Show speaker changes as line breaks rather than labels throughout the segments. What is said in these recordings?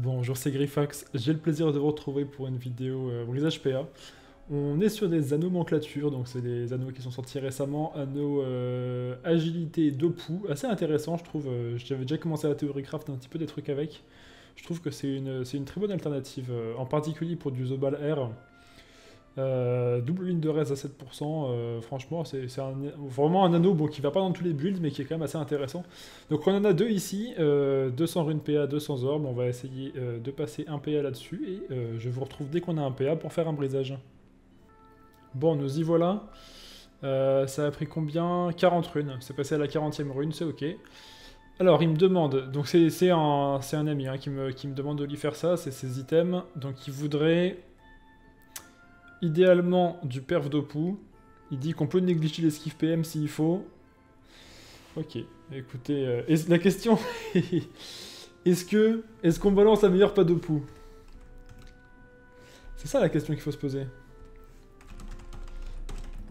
Bonjour, c'est Griffax. J'ai le plaisir de vous retrouver pour une vidéo euh, brisage PA. On est sur des anneaux nomenclature, donc c'est des anneaux qui sont sortis récemment, anneaux euh, agilité 2 poux, assez intéressant je trouve. Euh, J'avais déjà commencé à théorie craft un petit peu des trucs avec. Je trouve que c'est une, une très bonne alternative, euh, en particulier pour du Zobal Air. Euh, double ligne de res à 7%, euh, franchement, c'est vraiment un anneau bon, qui va pas dans tous les builds, mais qui est quand même assez intéressant. Donc on en a deux ici, euh, 200 runes PA, 200 orbes. On va essayer euh, de passer un PA là-dessus et je vous retrouve dès qu'on a un PA pour faire un brisage. Bon, nous y voilà. Ça a pris combien? 40 runes. C'est passé à la 40e rune, c'est ok. Alors, il me demande, donc c'est un, ami hein, qui me demande de lui faire ça, c'est ses items. Donc il voudrait idéalement du perf d'Opu. Il dit qu'on peut négliger l'esquive PM s'il faut. Ok, écoutez, euh, la question est-ce que est-ce qu'on balance la meilleure pas de pou C'est ça la question qu'il faut se poser.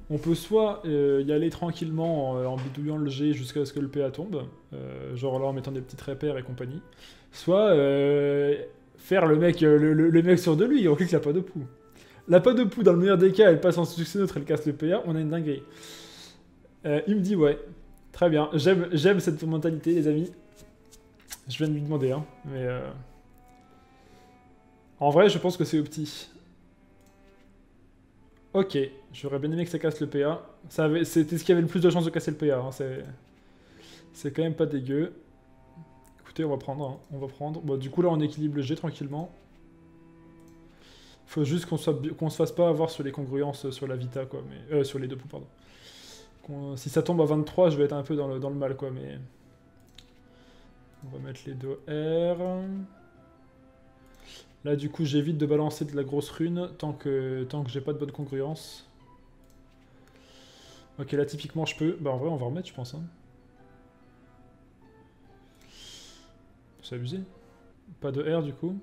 On peut soit euh, y aller tranquillement en, en bidouillant le G jusqu'à ce que le PA tombe, euh, genre là en mettant des petites repères et compagnie, soit euh, faire le mec, euh, le mec sur de lui, on clique la pas de pou. La pas de pou, dans le meilleur des cas, elle passe en succès neutre, elle casse le PA, on a une dinguerie. Euh, il me dit ouais, Très bien, j'aime, cette mentalité, les amis. Je viens de lui demander, hein, mais... euh, En vrai, je pense que c'est petit. Ok, j'aurais bien aimé que ça casse le PA. C'était ce qui avait le plus de chances de casser le PA, hein, c'est... C'est quand même pas dégueu. Écoutez, on va prendre, hein, on va prendre. Bon, du coup, là, on équilibre le G tranquillement. Faut juste qu'on qu'on se fasse pas avoir sur les congruences sur la Vita, quoi, mais... Euh, sur les deux poux, pardon. Si ça tombe à 23, je vais être un peu dans le, dans le mal, quoi, mais... On va mettre les deux R. Là, du coup, j'évite de balancer de la grosse rune tant que, tant que j'ai pas de bonne congruence. Ok, là, typiquement, je peux... Bah, en vrai, on va remettre, je pense. Hein. C'est abusé. Pas de R, du coup.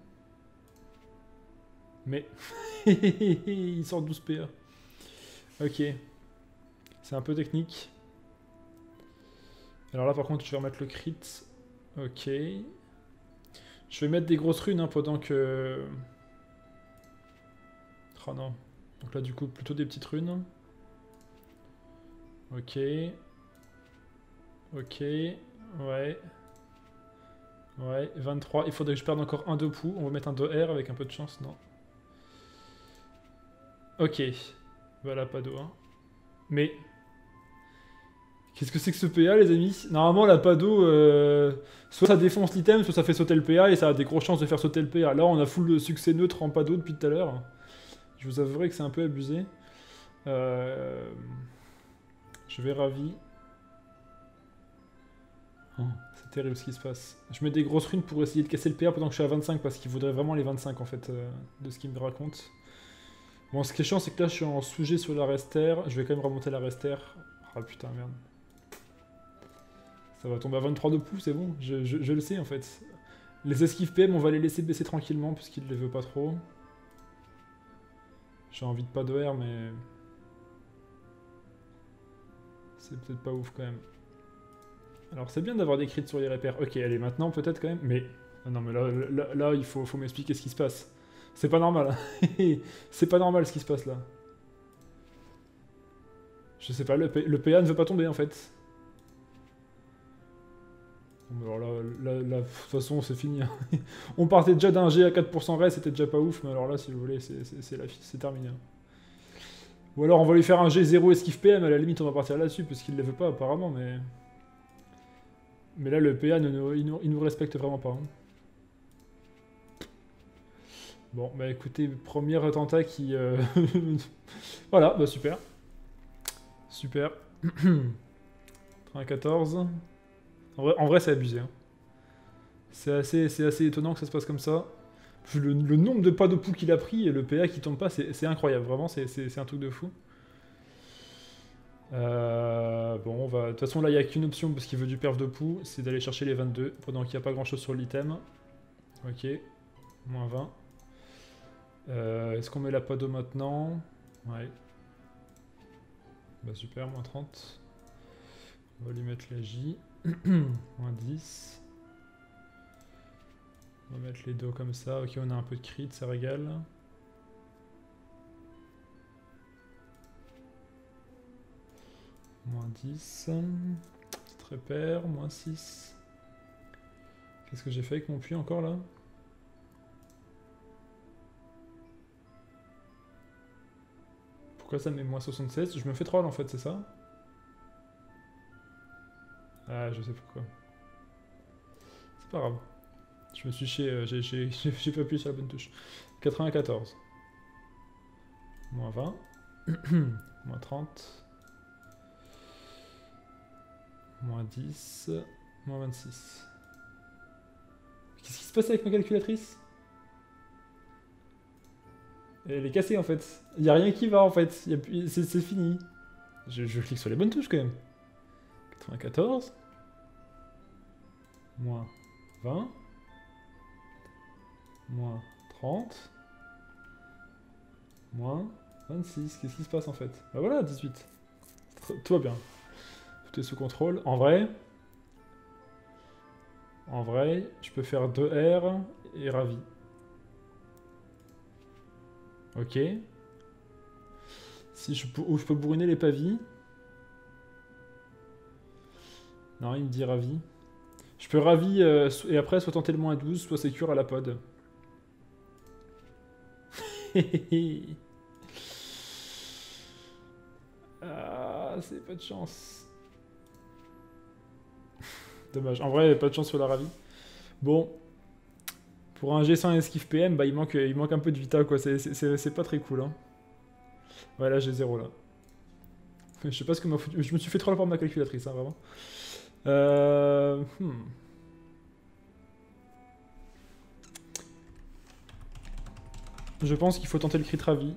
Mais... Il sort 12 PA. Ok. C'est un peu technique. Alors là, par contre, je vais remettre le crit. Ok. Je vais mettre des grosses runes hein, pendant que... Oh non. Donc là, du coup, plutôt des petites runes. Ok. Ok. Ouais. Ouais, 23. Il faudrait que je perde encore un 2 poux. On va mettre un 2R avec un peu de chance, non Ok. Voilà, pas. Hein. Mais... Qu'est-ce que c'est que ce PA, les amis? Normalement, la Pado, euh, soit ça défonce l'item, soit ça fait sauter le PA, et ça a des grosses chances de faire sauter le PA. Là, on a full de succès neutre en Pado depuis tout à l'heure. Je vous avouerai que c'est un peu abusé. Euh, Je vais ravi. Oh, c'est terrible ce qui se passe. Je mets des grosses runes pour essayer de casser le PA pendant que je suis à 25, parce qu'il voudrait vraiment les 25, en fait, euh, de ce qu'il me raconte. Bon, ce qui est chiant, c'est que là, je suis en sujet sur la rester. Je vais quand même remonter la rester. Ah putain, merde. Ça va tomber à 23 de pouls, c'est bon. Je, le sais en fait. Les esquives PM, on va les laisser baisser tranquillement puisqu'il les veut pas trop. J'ai envie de pas de mais. C'est peut-être pas ouf quand même. Alors c'est bien d'avoir des crits sur les repères. Ok, allez, maintenant peut-être quand même. Mais. Ah Non, mais là, il faut m'expliquer ce qui se passe. C'est pas normal. c'est pas normal ce qui se passe là. Je sais pas, le, PA ne veut pas tomber en fait. Bon, Alors là, de toute façon, c'est fini. hein. On partait déjà d'un G à 4% res, c'était déjà pas ouf, mais alors là, si vous voulez, c'est terminé. hein. Ou alors on va lui faire un G 0 esquive PM, à la limite on va partir là-dessus, parce qu'il ne veut pas apparemment, mais... Mais là, le PA, ne nous respecte vraiment pas. hein. Bon, bah écoutez, premier attentat qui... euh, voilà, bah super. Super. 14. En vrai, en vrai, c'est abusé. hein. C'est assez, assez étonnant que ça se passe comme ça. Le, le nombre de pas de poux qu'il a pris et le PA qui tombe pas, c'est incroyable. Vraiment, c'est un truc de fou. Euh, bon, on va... De toute façon, là, il n'y a qu'une option parce qu'il veut du perf de poux, c'est d'aller chercher les 22 pendant qu'il n'y a pas grand-chose sur l'item. Ok. Moins 20. Euh, Est-ce qu'on met la pado maintenant Ouais. Bah super, moins 30. On va lui mettre la J. moins 10. On va mettre les dos comme ça. Ok, on a un peu de crit, ça régale. Moins 10. C'est très pair. Moins 6. Qu'est-ce que j'ai fait avec mon puits encore là? Ça met moins 76 Je me fais troll en fait, c'est ça? Ah, je sais pourquoi. C'est pas grave. Je me suis chié, euh, j'ai pas appuyé sur la bonne touche. 94. Moins 20. moins 30. Moins 10. Moins 26. Qu'est-ce qui se passe avec ma calculatrice? Elle est cassée en fait. Il n'y a rien qui va en fait. C'est fini. Je, je clique sur les bonnes touches quand même. 94. Moins 20 moins 30, moins 26. Qu'est-ce qui se passe en fait? Bah voilà, 18. Tout va bien. Tout est sous contrôle. En vrai, en vrai, je peux faire 2R et ravi. Ok. Si je, ou je peux bourriner les pavis? Non, il me dit ravi. Je peux ravi euh, et après soit tenter le moins 12, soit sécure à la pod. ah, c'est pas de chance. Dommage. En vrai, pas de chance sur la ravie. Bon. Pour un G100 esquive PM, bah, il, manque, il manque un peu de vita, quoi. C'est pas très cool, hein. Ouais, là, j'ai zéro, là. Je sais pas ce que m'a foutu. Je me suis fait trop la de ma calculatrice, hein, vraiment. Euh... Hmm. Je pense qu'il faut tenter le crit ravi.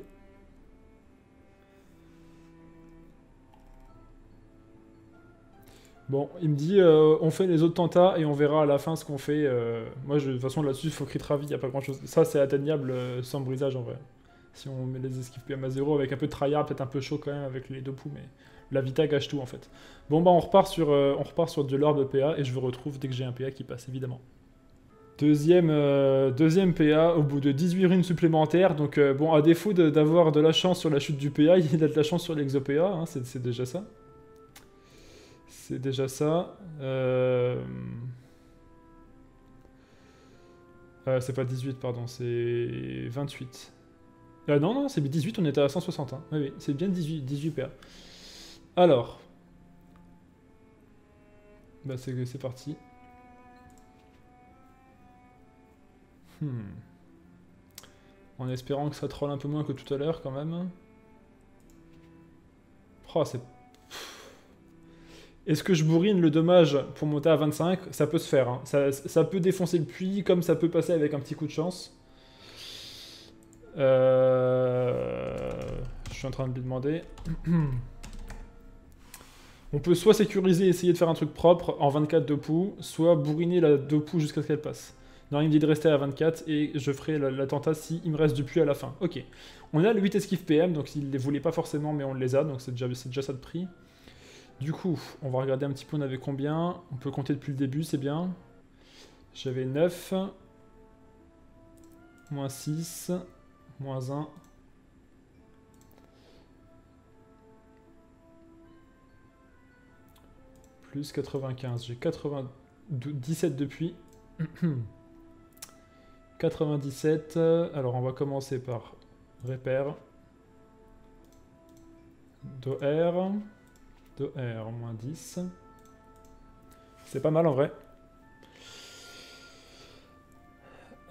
Bon, il me dit euh, on fait les autres tentats et on verra à la fin ce qu'on fait. Euh. moi, de toute façon, là-dessus, il faut crit ravi, il n'y a pas grand-chose. Ça, c'est atteignable euh, sans brisage en vrai. Si on met les esquives PM à 0 avec un peu de tryhard, peut-être un peu chaud quand même avec les deux poux, mais la Vita gâche tout en fait. Bon, bah on repart sur, on repart de l'orbe PA et je vous retrouve dès que j'ai un PA qui passe, évidemment. Deuxième, PA au bout de 18 runes supplémentaires. Donc, bon, à défaut d'avoir de, la chance sur la chute du PA, il a de la chance sur l'exo-PA. Hein, c'est déjà ça. C'est déjà ça. Euh... c'est pas 18, pardon, c'est 28. Euh, non, non, c'est 18, on était à 160. Hein. Oui, oui, c'est bien 18, 18 PA. Alors. Bah, c'est parti. Hmm. En espérant que ça troll un peu moins que tout à l'heure quand même. Oh, c'est... Est-ce que je bourrine le dommage pour monter à 25 Ça peut se faire. Hein. Ça, peut défoncer le puits, comme ça peut passer avec un petit coup de chance. Euh, je suis en train de lui demander. On peut soit sécuriser et essayer de faire un truc propre en 24 de poux, soit bourriner la 2 poux jusqu'à ce qu'elle passe. Non, il me dit de rester à 24 et je ferai l'attentat si il me reste du puits à la fin. Ok. On a le 8 esquive PM, donc il les voulait pas forcément, mais on les a, donc c'est déjà, déjà ça de prix. Du coup, on va regarder un petit peu, on avait combien? On peut compter depuis le début, c'est bien. J'avais 9. Moins 6. Moins 1. Plus 95. J'ai 97 depuis. 97, alors on va commencer par repère. Do R, do R, moins 10. C'est pas mal en vrai.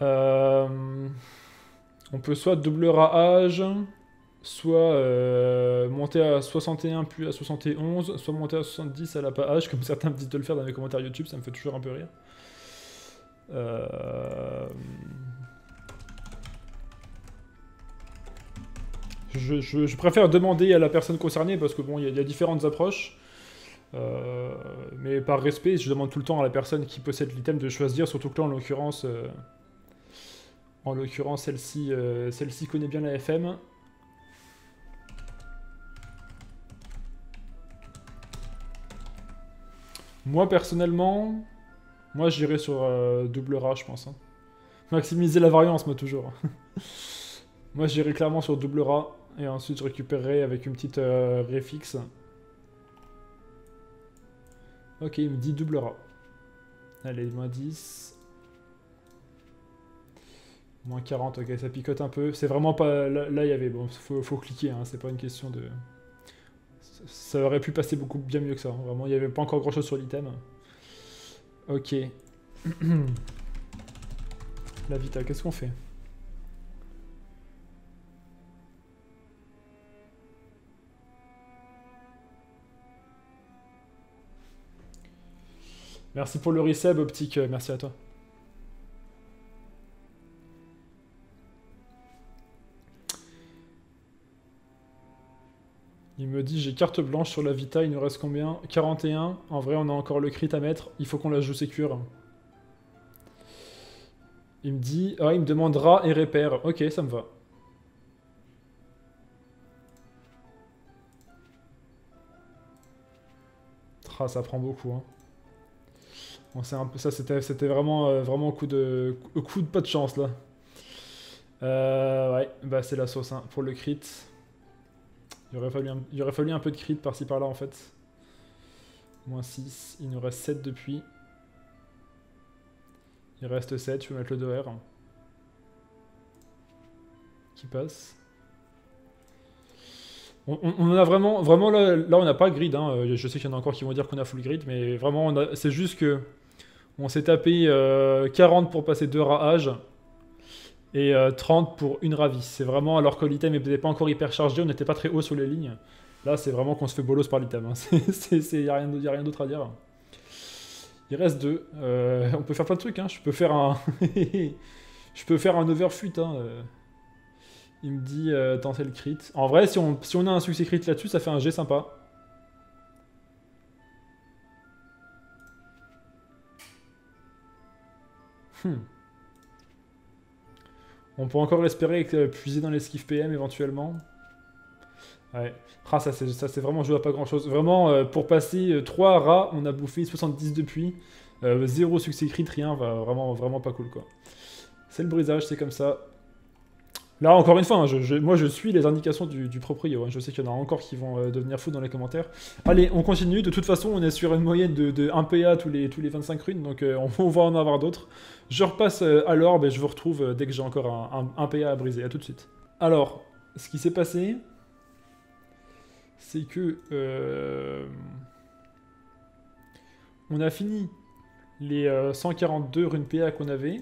Euh, on peut soit doubler à âge, soit euh, monter à 61 puis à 71, soit monter à 70 à la pas âge, comme certains me disent de le faire dans les commentaires YouTube, ça me fait toujours un peu rire. Euh, je, préfère demander à la personne concernée parce que bon, il y, a différentes approches. Euh, mais par respect, je demande tout le temps à la personne qui possède l'item de choisir, surtout que là, en l'occurrence, euh, en l'occurrence, celle-ci, celle-ci connaît bien la FM. Moi, personnellement, moi, j'irais sur euh, double rat, je pense. Hein. Maximiser la variance, moi, toujours. moi, j'irai clairement sur double rat. Et ensuite, je récupérerai avec une petite euh, réfixe. Ok, il me dit double rat. Allez, moins 10. Moins 40, ok, ça picote un peu. C'est vraiment pas... Là, il y avait... Bon, faut, faut cliquer, hein, c'est pas une question de... Ça aurait pu passer beaucoup bien mieux que ça. Vraiment, il n'y avait pas encore grand chose sur l'item. Ok. La Vita, qu'est-ce qu'on fait? Merci pour le resub, Optique, merci à toi. Il me dit j'ai carte blanche sur la Vita, il nous reste combien? 41. En vrai, on a encore le crit à mettre. Il faut qu'on la joue sécure. Il me dit... Ah, il me demandera et repère. Ok, ça me va. Ah, ça prend beaucoup. Hein. Bon, un peu ça, c'était vraiment, euh, vraiment coup de, coup de pas de chance, là. Euh, ouais, bah c'est la sauce hein, pour le crit. Il aurait fallu un, il aurait fallu un peu de crit par-ci par-là en fait. Moins 6, il nous reste 7 depuis. Il reste 7, je peux mettre le 2R. Qui passe. On, a vraiment, vraiment là, on n'a pas grid. Hein. Je sais qu'il y en a encore qui vont dire qu'on a full grid, mais vraiment c'est juste que on s'est tapé 40 euh, pour passer 2 rahages et 30 euh, pour une ravie. C'est vraiment, alors que l'item n'était pas encore hyper chargé, on n'était pas très haut sur les lignes. Là, c'est vraiment qu'on se fait bolos par l'item. Il hein. n'y a rien d'autre à dire. Il reste deux. Euh, on peut faire plein de trucs. Hein. Je peux faire un... Je peux faire un overfut. Hein. Il me dit tenter le crit. En vrai, si on, si on a un succès crit là-dessus, ça fait un G sympa. Hmm. On peut encore espérer puiser dans l'esquive PM éventuellement. Ouais. Ah, ça c'est vraiment joué à pas grand chose. Vraiment, euh, pour passer 3 euh, rats, on a bouffé 70 depuis. Euh, zéro succès crit, rien, vraiment, vraiment pas cool quoi. C'est le brisage, c'est comme ça. Là, encore une fois, hein, moi je suis les indications du, proprio. Hein. Je sais qu'il y en a encore qui vont euh, devenir fous dans les commentaires. Allez, on continue. De toute façon, on est sur une moyenne de, 1 PA tous les, tous les 25 runes, donc euh, on, va en avoir d'autres. Je repasse euh, à l'orbe et je vous retrouve dès que j'ai encore un, PA à briser. A tout de suite. Alors, ce qui s'est passé, c'est que... on a fini les 142 runes PA qu'on avait.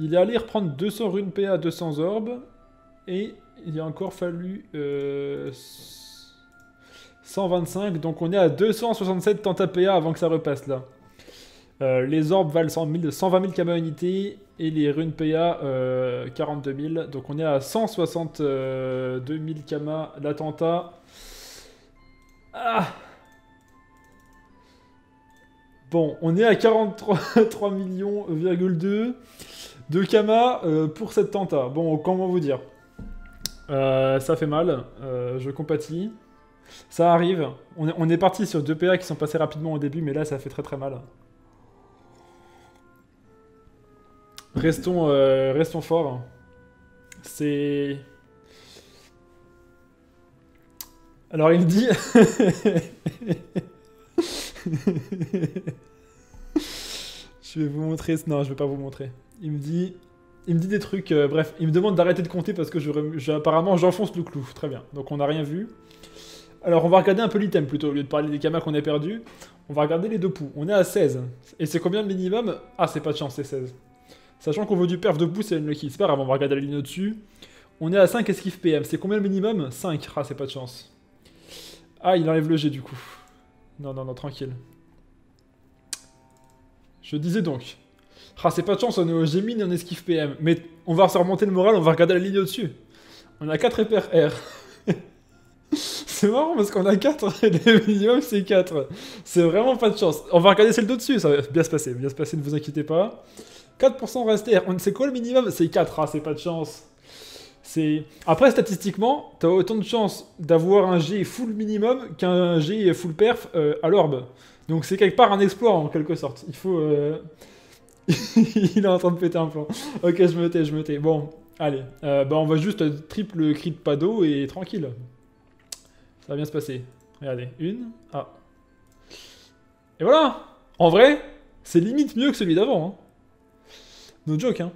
Il est allé reprendre 200 runes PA, 200 orbes. Et il a encore fallu 125. Euh, donc on est à 267 tenta PA avant que ça repasse là. Euh, les orbes valent 120 000 kama unités et les runes PA 42 000. Donc on est à 162 000 kama l'attentat. Ah Bon, on est à 43 millions,2 de Kama euh, pour cette tenta. Bon, comment vous dire? Euh, Ça fait mal, euh, je compatis. Ça arrive. On est, parti sur deux PA qui sont passés rapidement au début, mais là, ça fait très très mal. Restons, restons forts. C'est... Alors il dit... je vais vous montrer... Non, je vais pas vous montrer. Il me dit, il me dit des trucs, euh, bref, il me demande d'arrêter de compter parce que je, apparemment j'enfonce le clou. Très bien, donc on n'a rien vu. Alors on va regarder un peu l'item plutôt, au lieu de parler des camas qu'on a perdu. On va regarder les deux poux. On est à 16. Et c'est combien le minimum? Ah, c'est pas de chance, c'est 16. Sachant qu'on veut du perf de c'est unlucky. C'est pas grave, on va regarder la ligne au-dessus. On est à 5 esquive PM. C'est combien le minimum? 5. Ah, c'est pas de chance. Ah, il enlève le G du coup. Non, non, non, tranquille. Je disais donc, ah, c'est pas de chance, on est au Gemini et on esquive PM. Mais on va se remonter le moral, on va regarder la ligne au-dessus. On a 4 repères R. c'est marrant parce qu'on a 4 et le minimum c'est 4. C'est vraiment pas de chance. On va regarder celle d'au-dessus, ça va bien se passer, bien se passer, ne vous inquiétez pas. 4% reste R. C'est quoi le minimum? C'est 4, ah c'est pas de chance. C'est... Après, statistiquement, t'as autant de chances d'avoir un G full minimum qu'un G full perf euh, à l'orbe. Donc c'est quelque part un exploit en quelque sorte. Il faut... Euh, il est en train de péter un plan. Ok, je me tais, je me tais. Bon, allez. Euh, bah, on va juste triple crit de pado et tranquille. Ça va bien se passer. Regardez, une. Ah. Et voilà En vrai, c'est limite mieux que celui d'avant. Hein. No joke, hein.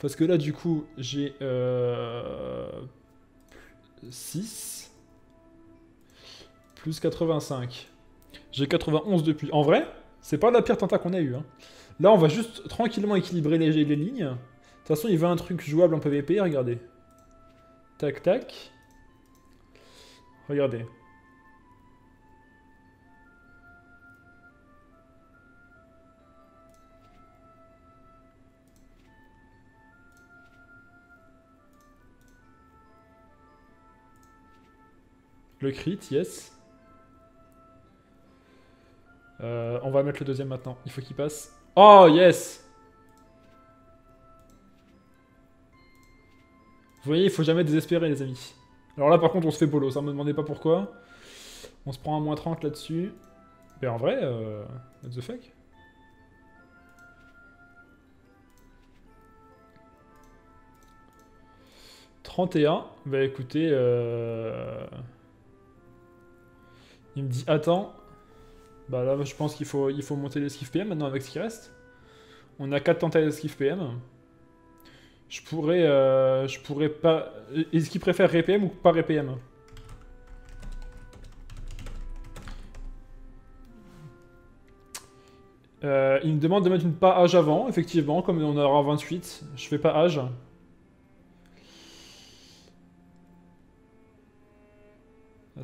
Parce que là, du coup, j'ai... Euh, 6. Plus 85. J'ai 91 depuis. En vrai, c'est pas la pire tenta qu'on a eu. Hein. Là, on va juste tranquillement équilibrer les, les lignes. De toute façon, il veut un truc jouable en PvP, regardez. Tac, tac. Regardez. Le crit, yes. Euh, on va mettre le deuxième maintenant. Il faut qu'il passe. Oh, yes Vous voyez, il faut jamais désespérer, les amis. Alors là, par contre, on se fait polo. Ça me demandait pas pourquoi. On se prend un moins 30 là-dessus. Mais en vrai, euh, what the fuck? 31. Bah écoutez, euh... il me dit attends. Bah là, je pense qu'il faut, il faut monter l'esquive PM maintenant avec ce qui reste. On a 4 tentatives d'esquive PM. Je pourrais, euh, je pourrais pas... Est-ce qu'il préfère RPM ou pas RPM euh, Il me demande de mettre une pas âge avant, effectivement, comme on aura 28. Je fais pas âge.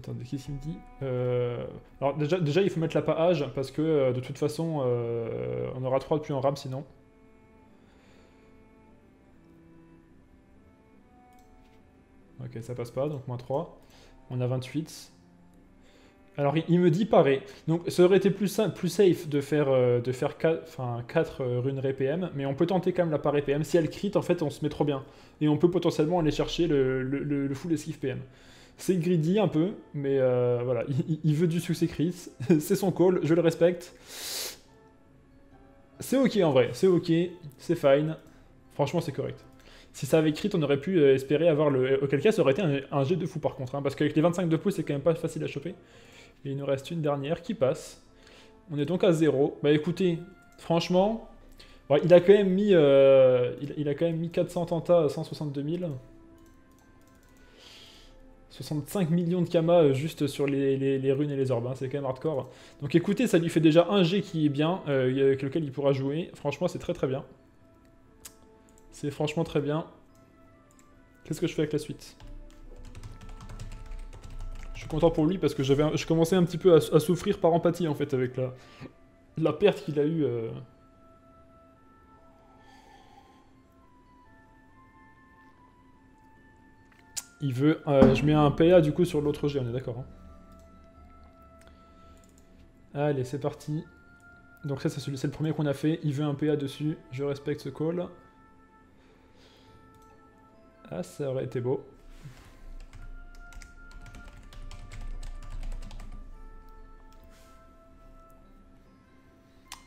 Attendez, qu'est-ce qu'il me dit euh, Alors déjà, déjà, il faut mettre la pas âge, parce que euh, de toute façon, euh, on aura 3 depuis en RAM sinon. Ok, ça passe pas, donc moins 3. On a 28. Alors, il, me dit pareil. Donc, ça aurait été plus, safe de faire, de faire 4, enfin, 4 runes RPM, mais on peut tenter quand même la part RPM. Si elle crit, en fait, on se met trop bien. Et on peut potentiellement aller chercher le, le, le full esquive PM. C'est greedy un peu, mais euh, voilà, il, veut du succès Chris. c'est son call, je le respecte. C'est ok en vrai, c'est ok, c'est fine. Franchement, c'est correct. Si ça avait crit, on aurait pu euh, espérer avoir le. Auquel cas, ça aurait été un, jet de fou par contre, hein, parce qu'avec les 25 de pouce, c'est quand même pas facile à choper. Et il nous reste une dernière qui passe. On est donc à 0. Bah écoutez, franchement, il a quand même mis, euh, il, a quand même mis 400 tentas à 162 000. 65 millions de kamas euh, juste sur les, runes et les orbes, hein, c'est quand même hardcore. Donc écoutez, ça lui fait déjà un G qui est bien, euh, avec lequel il pourra jouer. Franchement, c'est très très bien. C'est franchement très bien. Qu'est-ce que je fais avec la suite? Je suis content pour lui parce que je commençais un petit peu à, souffrir par empathie en fait avec la, la perte qu'il a eue. Euh, Il veut... Euh, je mets un PA du coup sur l'autre G, on est d'accord. Hein. Allez, c'est parti. Donc ça, c'est le premier qu'on a fait. Il veut un PA dessus. Je respecte ce call. Ah, ça aurait été beau.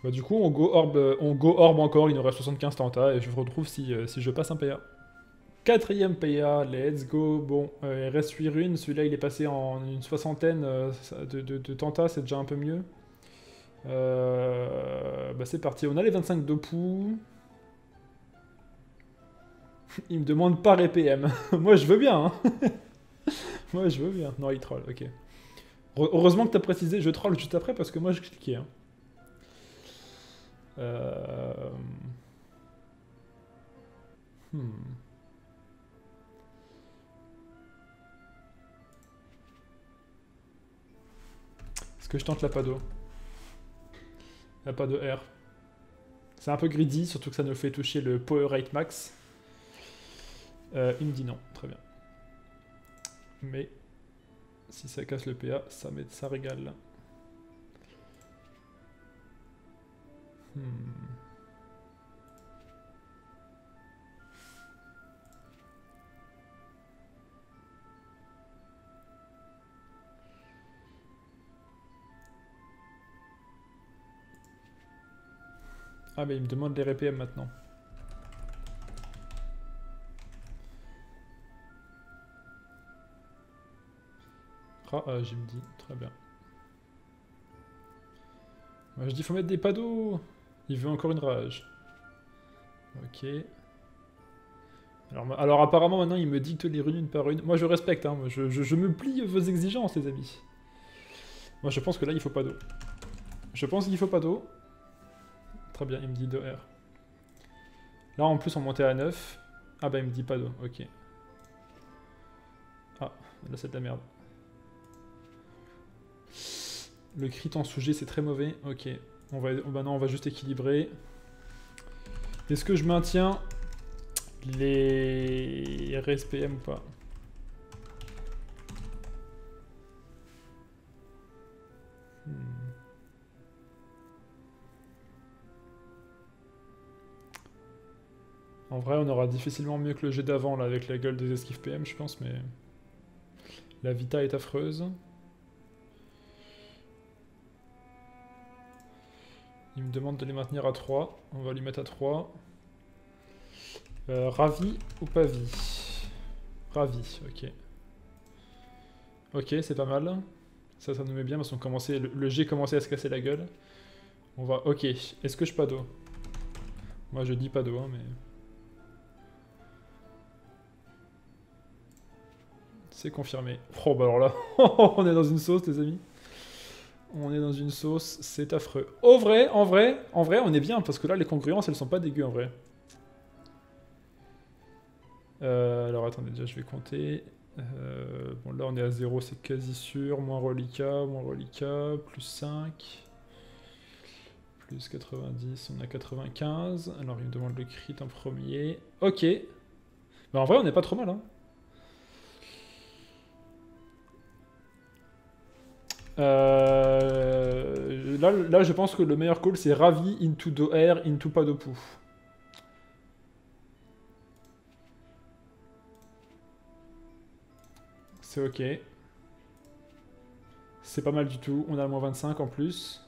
Bah, du coup, on go, orb, on go orb encore. Il nous reste 75 tenta et je vous retrouve si, euh, si je passe un PA. Quatrième PA, let's go. Bon, euh, il reste 8 runes. Celui-là, il est passé en une soixantaine euh, de, de, tentas, c'est déjà un peu mieux. Euh, bah c'est parti, on a les 25 de pou. il me demande pas RPM. Moi, je veux bien. Hein. moi, je veux bien. Non, il troll, ok. Heureusement que tu as précisé, je troll juste après parce que moi, je cliquais. Hein. Hmm. Je tente la Pado La Pado R. C'est un peu greedy, surtout que ça nous fait toucher le Power Rate Max. Euh, il me dit non, très bien. Mais si ça casse le PA, ça, met, ça régale. Hmm. Ah, mais il me demande les RPM maintenant. Ah, ah j'ai me dit, très bien. Moi je dis faut mettre des pados Il veut encore une rage. Ok. Alors, apparemment maintenant il me dicte les runes une par une. Moi je respecte, hein. je, je, me plie vos exigences les amis. Moi je pense que là il faut pas d'eau. Je pense qu'il faut pas d'eau. Très bien, il me dit 2R. Là en plus on montait à 9. Ah bah il me dit pas d'eau, ok. Ah, là c'est de la merde. Le crit en sujet, c'est très mauvais. Ok. On va, bah non, on va juste équilibrer. Est-ce que je maintiens les RSPM ou pas? En vrai, on aura difficilement mieux que le jet d'avant, là, avec la gueule des esquives PM, je pense, mais... La Vita est affreuse. Il me demande de les maintenir à 3. On va lui mettre à 3. Euh, ravi ou pas vie? Ravi, ok. Ok, c'est pas mal. Ça, ça nous met bien parce qu'on commençait, le, le, G commençait à se casser la gueule. On va... Ok, est-ce que je pas d'eau? Moi je dis pas d'eau, hein, mais... Confirmé. Oh bah alors là, on est dans une sauce les amis. On est dans une sauce, c'est affreux. Au vrai, en vrai, en vrai, on est bien, parce que là, les congruences, elles sont pas dégueu en vrai. Euh, alors attendez, déjà je vais compter. Euh, bon là on est à 0, c'est quasi sûr. Moins reliquat, moins reliquat, plus 5. Plus 90, on a 95. Alors il me demande le crit en premier. Ok. Mais en vrai on n'est pas trop mal. Hein. Euh, là, là, je pense que le meilleur call, c'est Ravi into do air into pas de pou. C'est ok. C'est pas mal du tout. On a le moins 25 en plus.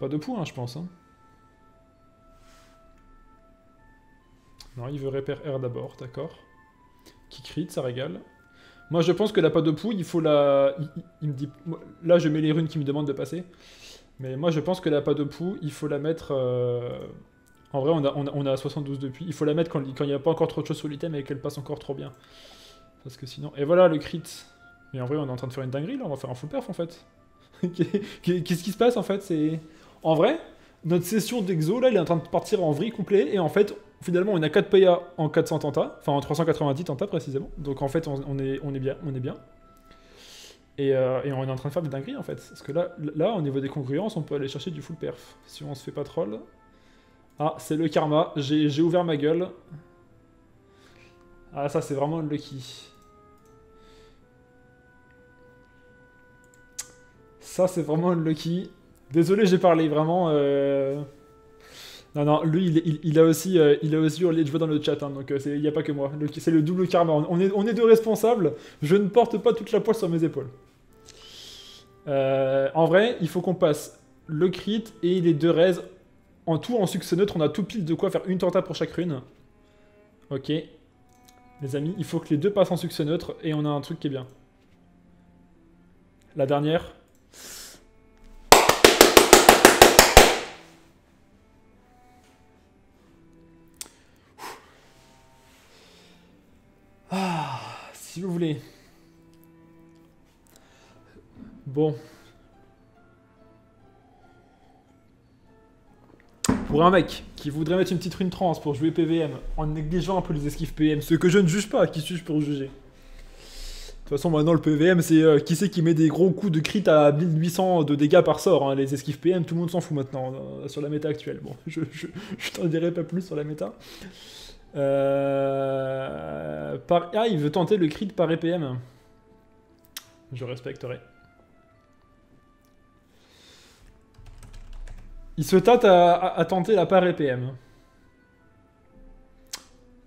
Pas de pou, hein, je pense. Hein. Non, il veut repère R d'abord, d'accord. Qui crit, ça régale. Moi, je pense que la pâte de poux, il faut la... Il, me dit... Là, je mets les runes qui me demandent de passer. Mais moi, je pense que la pâte de poux, il faut la mettre... Euh, en vrai, on a, on, a, 72 depuis. Il faut la mettre quand il n'y a pas encore trop de choses sur l'item et qu'elle passe encore trop bien. Parce que sinon... Et voilà, le crit. Mais en vrai, on est en train de faire une dinguerie, là. On va faire un full perf, en fait. Qu'est-ce qui se passe, en fait? C'est... En vrai, notre session d'exo, là, il est en train de partir en vrille complet. Et en fait, finalement, on a 4 PA en 400 tentats, enfin en 390 tentats précisément. Donc en fait, on, est, on est bien. On est bien. Euh, et, on est en train de faire des dingueries en fait. Parce que là, là, au niveau des congruences, on peut aller chercher du full perf. Si on se fait pas troll. Ah, c'est le karma. J'ai ouvert ma gueule. Ah, ça, c'est vraiment lucky. Ça, c'est vraiment lucky. Désolé, j'ai parlé, vraiment. Euh... Non, non, lui, il, a aussi, euh, il a aussi hurlé de jouer dans le chat, hein, donc il euh, n'y a pas que moi. C'est le double karma. On est, on est deux responsables. Je ne porte pas toute la poisse sur mes épaules. Euh, en vrai, il faut qu'on passe le crit et les deux raises. En tout, en succès neutre, on a tout pile de quoi faire une tentade pour chaque rune. Ok. Les amis, il faut que les deux passent en succès neutre et on a un truc qui est bien. La dernière. Vous voulez. Bon. Pour un mec qui voudrait mettre une petite rune trans pour jouer PVM en négligeant un peu les esquives PM, ce que je ne juge pas, qui suis-je pour juger? De toute façon, maintenant, le PVM, c'est euh, qui c'est qui met des gros coups de crit à 1800 de dégâts par sort. Hein. Les esquives PM, tout le monde s'en fout maintenant euh, sur la méta actuelle. Bon, je, je, je t'en dirai pas plus sur la méta. Euh. Ah, il veut tenter le crit par EPM. Je respecterai. Il se tâte à, tenter la par EPM.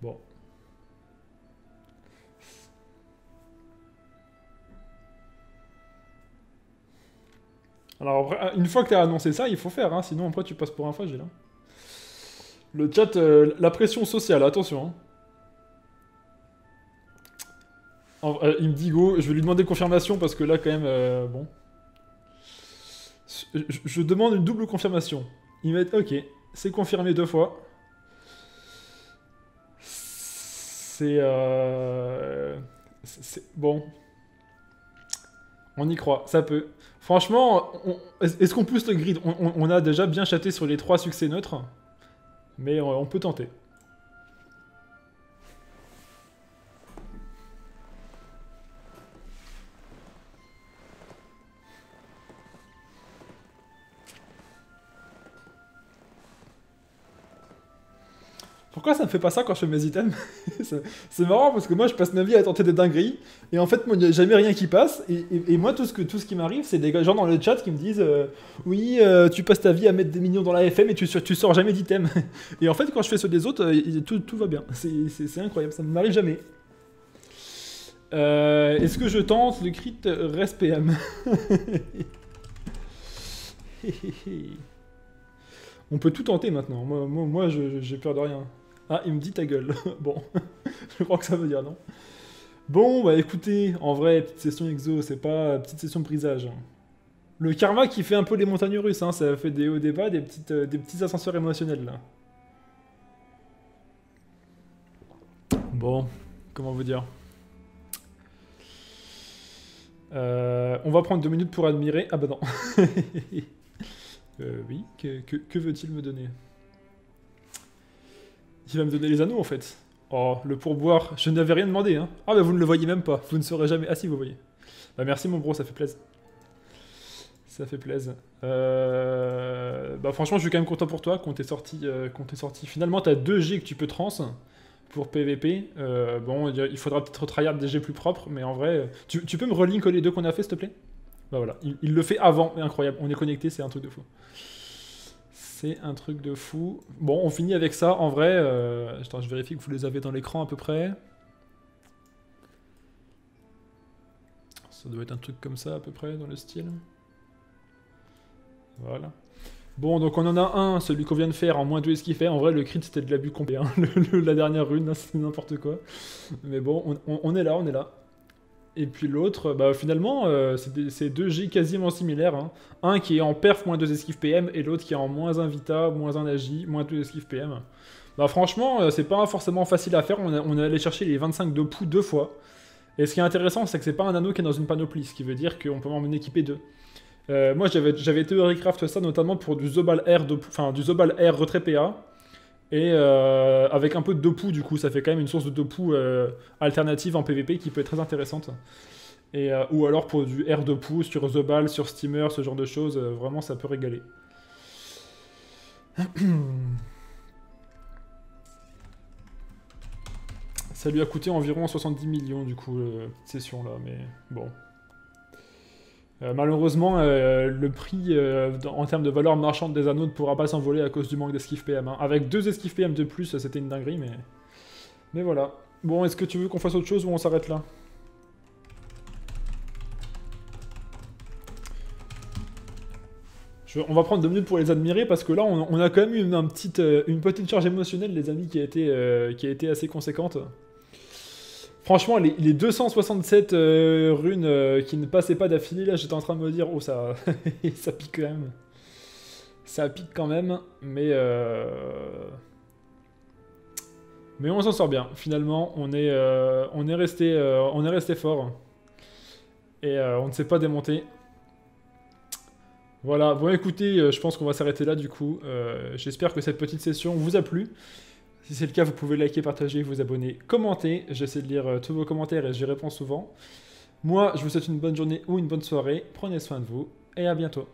Bon. Alors, une fois que tu as annoncé ça, il faut faire, hein, sinon après tu passes pour un fragile. Hein. Le chat, euh, la pression sociale, attention. Euh, il me dit go, je vais lui demander confirmation parce que là quand même, euh, bon. Je, demande une double confirmation. Il va être ok, c'est confirmé deux fois. C'est... C'est... Bon. On y croit, ça peut. Franchement, est-ce qu'on pousse le grid? On, a déjà bien chaté sur les trois succès neutres, mais on peut tenter. Pourquoi ça me fait pas ça quand je fais mes items C'est marrant parce que moi je passe ma vie à tenter des dingueries. Et en fait il n'y a jamais rien qui passe. Et, moi tout ce, qui m'arrive c'est des gens dans le chat qui me disent euh, oui euh, tu passes ta vie à mettre des millions dans la FM et tu, sors jamais d'items. Et en fait quand je fais ceux des autres euh, tout, va bien. C'est incroyable. Ça ne m'arrive jamais. Est-ce que je tente le crit rest PM On peut tout tenter maintenant. Moi j'ai peur de rien. Ah, il me dit ta gueule. bon, je crois que ça veut dire non. Bon, bah écoutez, en vrai, petite session exo, c'est pas petite session brisage. Le karma qui fait un peu les montagnes russes, hein, ça fait des hauts, des bas, des, euh, petits ascenseurs émotionnels. Bon, comment vous dire? Euh, On va prendre deux minutes pour admirer. Ah bah non. euh, oui, que veut-il me donner? Il va me donner les anneaux en fait. Oh, le pourboire, je n'avais rien demandé. Hein. Ah bah vous ne le voyez même pas, vous ne saurez jamais. Ah si, vous voyez. Bah merci mon bro, ça fait plaisir. Ça fait plaisir. Euh... Bah franchement, je suis quand même content pour toi qu'on t'ait sorti, euh, sorti. Finalement, t'as 2 G que tu peux trans pour PVP. Euh, bon, il faudra peut-être tryhard des G plus propres, mais en vrai... Tu, peux me relink les deux qu'on a fait, s'il te plaît? Bah voilà, il, il, le fait avant, incroyable. On est connecté, c'est un truc de fou. C'est un truc de fou. Bon, on finit avec ça. En vrai, euh... Attends, je vérifie que vous les avez dans l'écran à peu près. Ça doit être un truc comme ça à peu près dans le style. Voilà. Bon, donc on en a un, celui qu'on vient de faire en moins 2 ce qu'il fait. En vrai, le crit c'était de l'abus complet. Hein. la dernière rune, c'est n'importe quoi. Mais bon, on est là, on est là. Et puis l'autre, bah, finalement, euh, c'est deux G quasiment similaires. Hein. Un qui est en perf moins 2 esquives PM et l'autre qui est en moins 1 vita, moins 1 agi, moins 2 esquives PM. Bah franchement, euh, c'est pas forcément facile à faire. On, est allé chercher les 25 de pou deux fois. Et ce qui est intéressant, c'est que c'est pas un anneau qui est dans une panoplie, ce qui veut dire qu'on peut en équiper deux. Euh, moi, j'avais théorie-craft ça notamment pour du Zobal R, enfin, du Zobal R retrait PA. Et euh, avec un peu de Dopu, du coup, ça fait quand même une source de Dopu euh, alternative en PvP qui peut être très intéressante. Et, euh, ou alors pour du R Dopu sur The Ball, sur Steamer, ce genre de choses, vraiment ça peut régaler. ça lui a coûté environ 70 millions du coup, cette session là, mais bon. Euh, malheureusement, euh, le prix euh, en termes de valeur marchande des anneaux ne pourra pas s'envoler à cause du manque d'esquive PM. Hein. Avec deux esquives PM de plus, c'était une dinguerie, mais... Mais voilà. Bon, est-ce que tu veux qu'on fasse autre chose ou on s'arrête là? On va prendre deux minutes pour les admirer parce que là, on, a quand même eu une, petite, charge émotionnelle, les amis, qui a qui a été assez conséquente. Franchement, les, 267 euh, runes euh, qui ne passaient pas d'affilée, là, j'étais en train de me dire, oh, ça, ça pique quand même. Ça pique quand même, mais... Euh, mais on s'en sort bien. Finalement, on est, on est, resté, on est resté fort. Et on ne s'est pas démonté. Voilà, bon écoutez, je pense qu'on va s'arrêter là du coup. J'espère que cette petite session vous a plu. Si c'est le cas, vous pouvez liker, partager, vous abonner, commenter. J'essaie de lire euh, tous vos commentaires et j'y réponds souvent. Moi, je vous souhaite une bonne journée ou une bonne soirée. Prenez soin de vous et à bientôt.